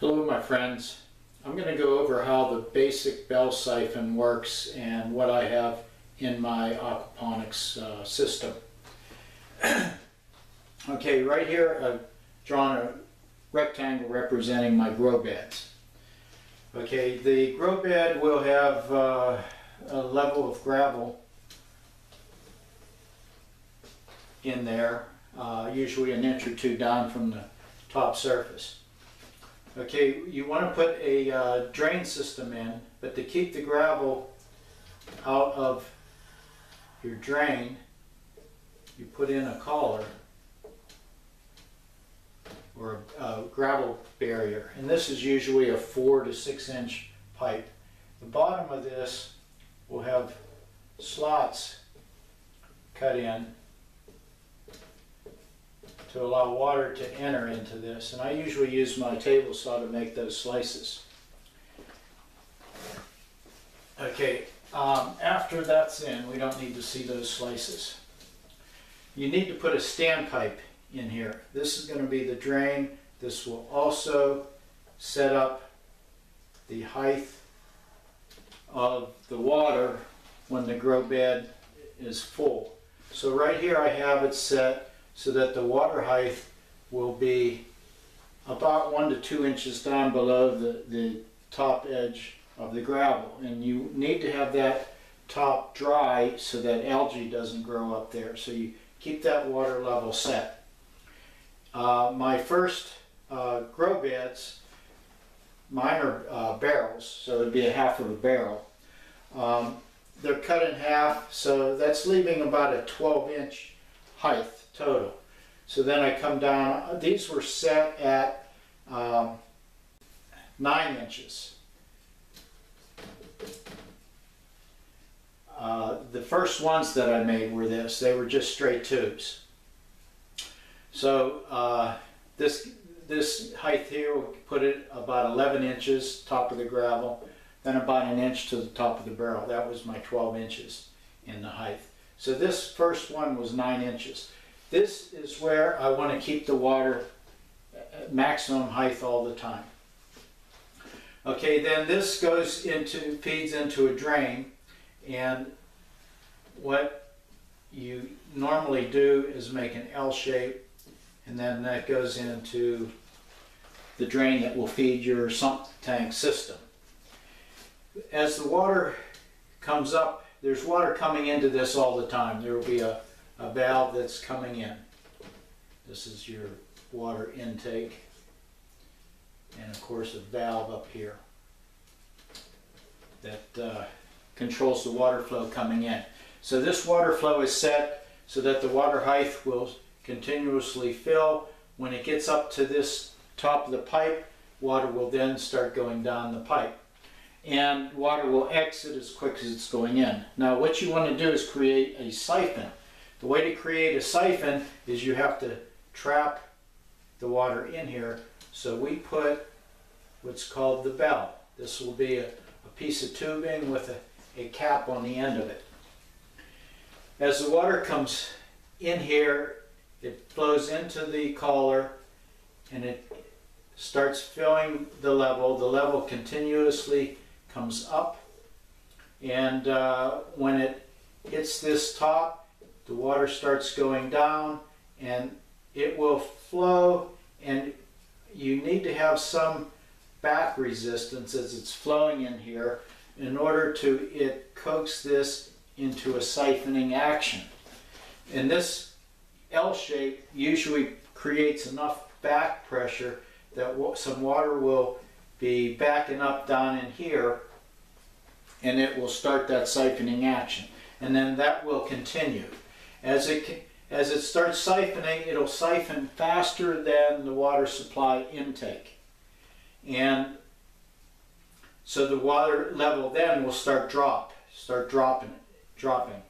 Hello my friends. I'm going to go over how the basic bell siphon works and what I have in my aquaponics uh, system. okay, right here I've drawn a rectangle representing my grow beds. Okay, the grow bed will have uh, a level of gravel in there, uh, usually an inch or two down from the top surface. Okay, you want to put a uh, drain system in, but to keep the gravel out of your drain, you put in a collar or a, a gravel barrier. And this is usually a four to six inch pipe. The bottom of this will have slots cut in to allow water to enter into this. And I usually use my table saw to make those slices. Okay, um, after that's in, we don't need to see those slices. You need to put a standpipe in here. This is going to be the drain. This will also set up the height of the water when the grow bed is full. So right here I have it set so that the water height will be about one to two inches down below the, the top edge of the gravel. And you need to have that top dry so that algae doesn't grow up there. So you keep that water level set. Uh, my first uh, grow beds, mine are uh, barrels, so it'd be a half of a barrel. Um, they're cut in half, so that's leaving about a 12 inch height total. So then I come down, these were set at um, nine inches. Uh, the first ones that I made were this, they were just straight tubes. So uh, this, this height here, we'll put it about 11 inches, top of the gravel, then about an inch to the top of the barrel. That was my 12 inches in the height. So this first one was nine inches. This is where I want to keep the water at maximum height all the time. Okay, then this goes into, feeds into a drain, and what you normally do is make an L shape, and then that goes into the drain that will feed your sump tank system. As the water comes up, there's water coming into this all the time. There will be a, a valve that's coming in. This is your water intake and of course a valve up here that uh, controls the water flow coming in. So this water flow is set so that the water height will continuously fill. When it gets up to this top of the pipe, water will then start going down the pipe. And water will exit as quick as it's going in. Now what you want to do is create a siphon. The way to create a siphon is you have to trap the water in here. So we put what's called the bell. This will be a, a piece of tubing with a, a cap on the end of it. As the water comes in here, it flows into the collar and it starts filling the level. The level continuously comes up and uh, when it hits this top, the water starts going down and it will flow and you need to have some back resistance as it's flowing in here in order to it coax this into a siphoning action. And this L shape usually creates enough back pressure that some water will be backing up down in here and it will start that siphoning action. And then that will continue. As it, as it starts siphoning, it'll siphon faster than the water supply intake. And so the water level then will start drop, start dropping, dropping.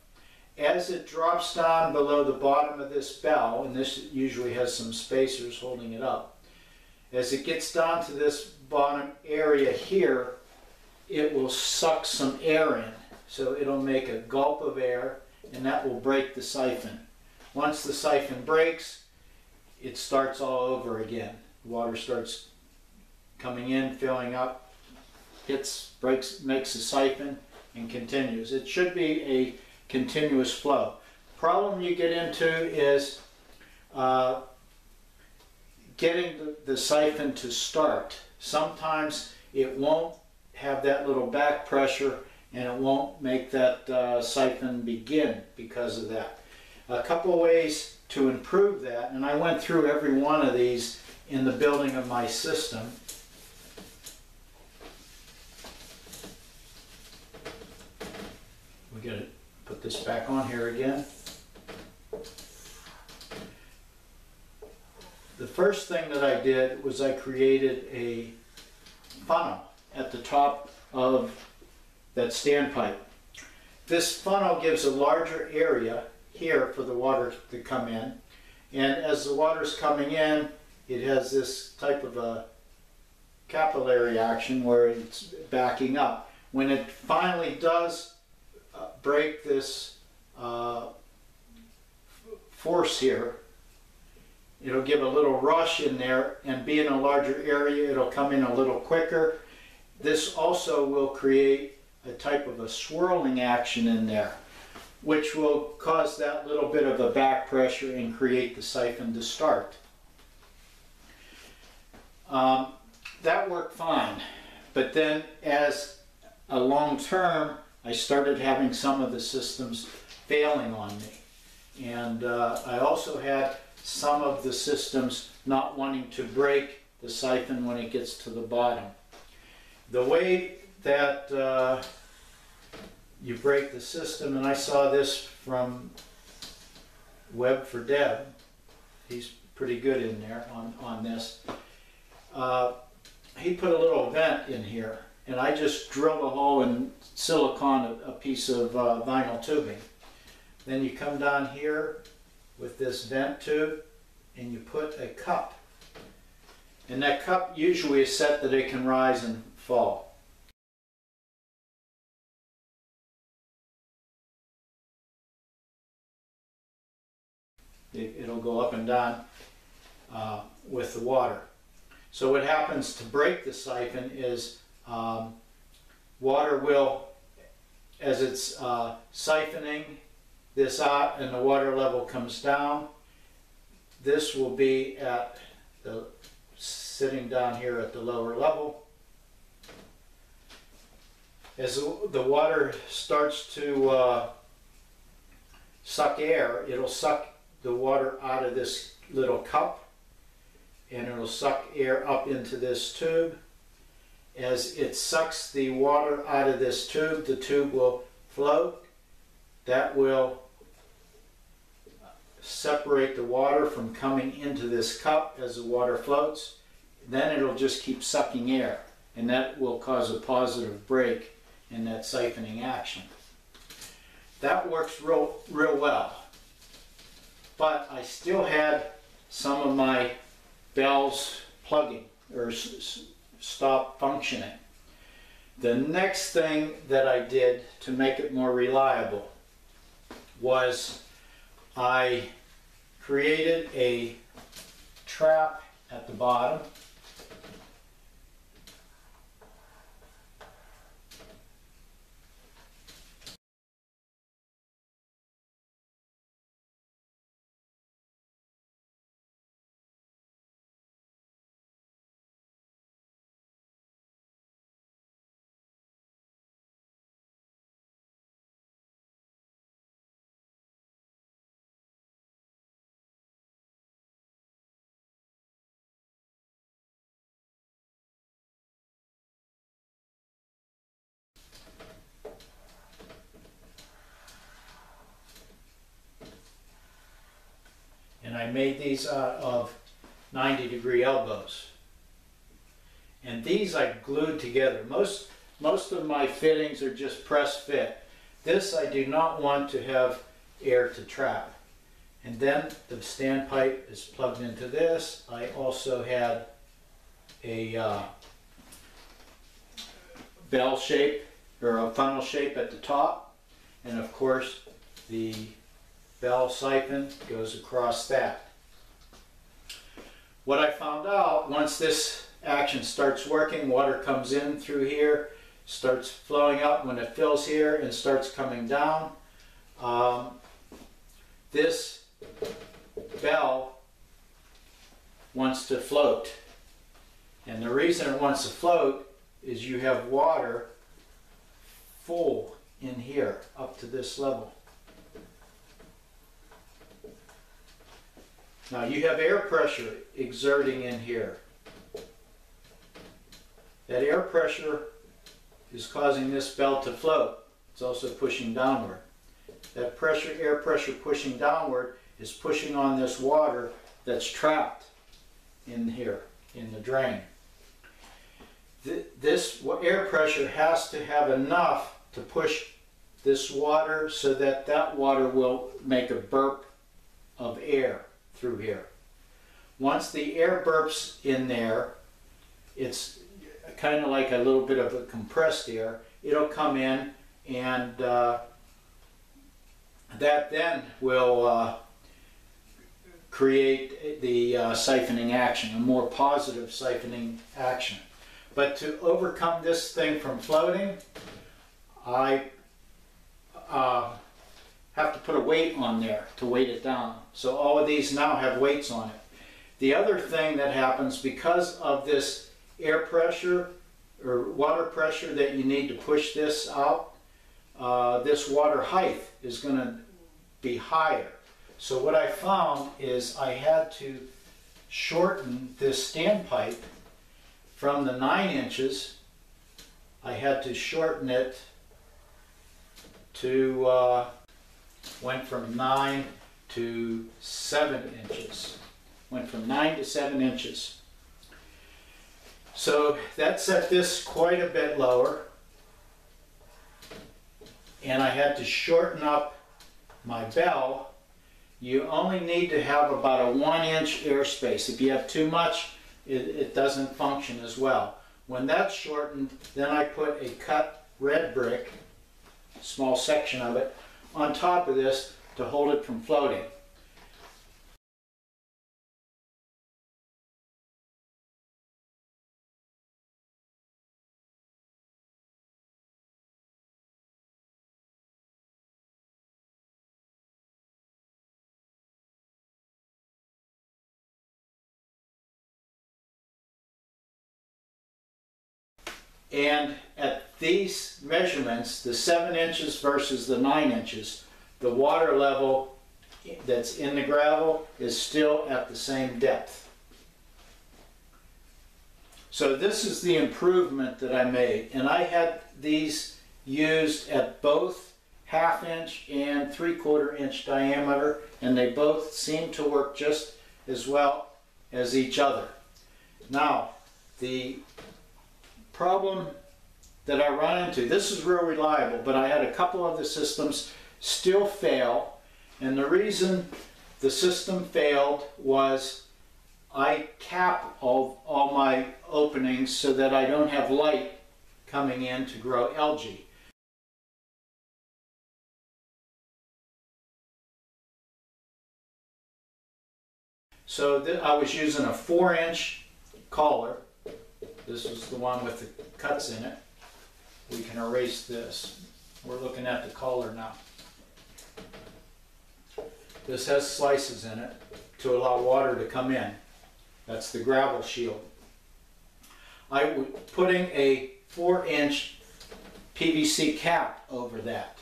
As it drops down below the bottom of this bell, and this usually has some spacers holding it up, as it gets down to this bottom area here, it will suck some air in. So it'll make a gulp of air, and that will break the siphon. Once the siphon breaks, it starts all over again. Water starts coming in, filling up, hits, breaks, makes a siphon, and continues. It should be a continuous flow. Problem you get into is uh, getting the, the siphon to start. Sometimes it won't have that little back pressure and it won't make that uh, siphon begin because of that. A couple of ways to improve that, and I went through every one of these in the building of my system. We gotta put this back on here again. The first thing that I did was I created a funnel at the top of that standpipe. This funnel gives a larger area here for the water to come in. And as the water is coming in, it has this type of a capillary action where it's backing up. When it finally does uh, break this uh, force here, it'll give a little rush in there and be in a larger area, it'll come in a little quicker. This also will create a type of a swirling action in there which will cause that little bit of a back pressure and create the siphon to start. Um, that worked fine, but then as a long term, I started having some of the systems failing on me. And uh, I also had some of the systems not wanting to break the siphon when it gets to the bottom. The way that uh, you break the system, and I saw this from Web for Deb. He's pretty good in there on, on this. Uh, he put a little vent in here, and I just drilled a hole in silicone, a, a piece of uh, vinyl tubing. Then you come down here with this vent tube, and you put a cup. And that cup usually is set that it can rise and fall. It'll go up and down uh, with the water. So what happens to break the siphon is um, water will, as it's uh, siphoning this out and the water level comes down, this will be at the sitting down here at the lower level. As the water starts to uh, suck air, it'll suck the water out of this little cup and it'll suck air up into this tube. As it sucks the water out of this tube, the tube will float. That will separate the water from coming into this cup as the water floats. Then it'll just keep sucking air and that will cause a positive break in that siphoning action. That works real, real well but I still had some of my bells plugging or stop functioning. The next thing that I did to make it more reliable was I created a trap at the bottom I made these out of 90 degree elbows. And these I glued together. Most, most of my fittings are just press fit. This I do not want to have air to trap. And then the standpipe is plugged into this. I also had a uh, bell shape or a funnel shape at the top. And of course the bell siphon goes across that. What I found out once this action starts working, water comes in through here, starts flowing up when it fills here and starts coming down. Um, this bell wants to float. And the reason it wants to float is you have water full in here up to this level. Now you have air pressure exerting in here. That air pressure is causing this bell to float. It's also pushing downward. That pressure, air pressure pushing downward is pushing on this water that's trapped in here, in the drain. This air pressure has to have enough to push this water so that that water will make a burp of air through here. Once the air burps in there, it's kind of like a little bit of a compressed air. It'll come in and uh, that then will uh, create the uh, siphoning action, a more positive siphoning action. But to overcome this thing from floating, I uh, have to put a weight on there to weight it down. So all of these now have weights on it. The other thing that happens because of this air pressure or water pressure that you need to push this out, uh, this water height is going to be higher. So what I found is I had to shorten this standpipe from the 9 inches, I had to shorten it to, uh, went from 9 to 7 inches. Went from 9 to 7 inches. So that set this quite a bit lower. And I had to shorten up my bell. You only need to have about a 1 inch airspace. If you have too much, it, it doesn't function as well. When that's shortened, then I put a cut red brick, small section of it, on top of this to hold it from floating. And at these measurements, the seven inches versus the nine inches, the water level that's in the gravel is still at the same depth. So this is the improvement that I made. And I had these used at both half inch and three quarter inch diameter, and they both seem to work just as well as each other. Now, the problem that I run into, this is real reliable, but I had a couple of the systems still fail. And the reason the system failed was I cap all, all my openings so that I don't have light coming in to grow algae. So I was using a four inch collar this is the one with the cuts in it. We can erase this. We're looking at the collar now. This has slices in it to allow water to come in. That's the gravel shield. I was putting a four inch PVC cap over that.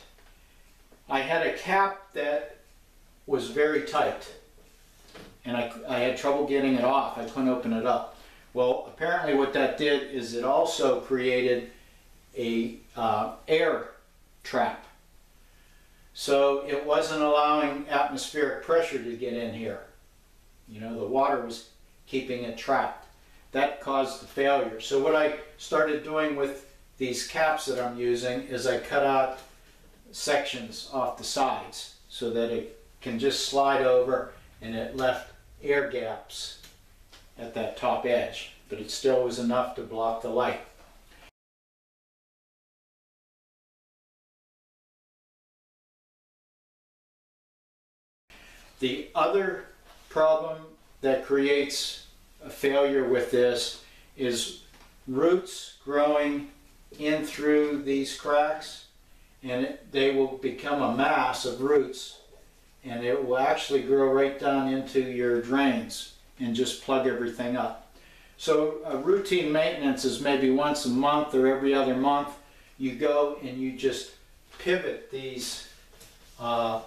I had a cap that was very tight and I, I had trouble getting it off. I couldn't open it up. Well, apparently what that did is it also created a uh, air trap. So it wasn't allowing atmospheric pressure to get in here. You know, the water was keeping it trapped. That caused the failure. So what I started doing with these caps that I'm using is I cut out sections off the sides so that it can just slide over and it left air gaps at that top edge, but it still was enough to block the light. The other problem that creates a failure with this is roots growing in through these cracks and it, they will become a mass of roots and it will actually grow right down into your drains and just plug everything up. So a routine maintenance is maybe once a month or every other month. You go and you just pivot these uh,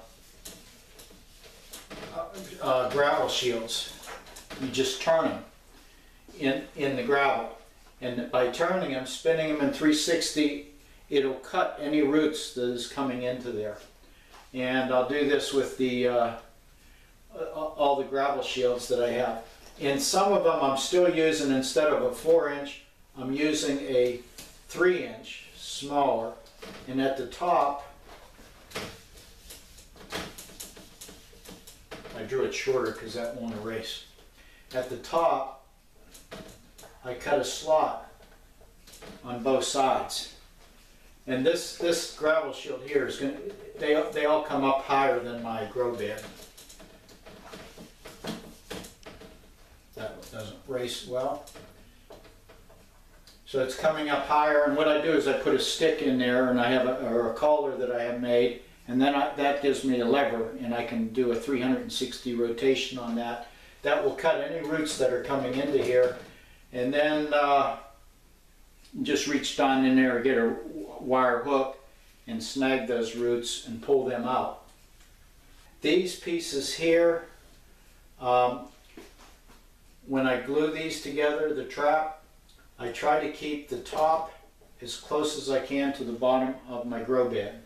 uh, gravel shields. You just turn them in, in the gravel. And by turning them, spinning them in 360, it'll cut any roots that is coming into there. And I'll do this with the uh, all the gravel shields that I have. In some of them, I'm still using, instead of a four inch, I'm using a three inch, smaller. And at the top, drew it shorter because that won't erase. At the top, I cut a slot on both sides. And this, this gravel shield here is going to, they, they all come up higher than my grow bed. That doesn't race well. So it's coming up higher and what I do is I put a stick in there and I have a, or a collar that I have made and then I, that gives me a lever and I can do a 360 rotation on that. That will cut any roots that are coming into here and then uh, just reach down in there and get a wire hook and snag those roots and pull them out. These pieces here, um, when I glue these together, the trap, I try to keep the top as close as I can to the bottom of my grow bed.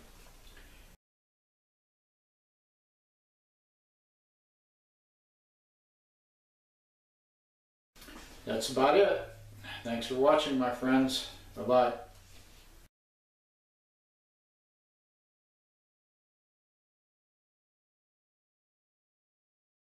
That's about it. Thanks for watching, my friends. Bye-bye.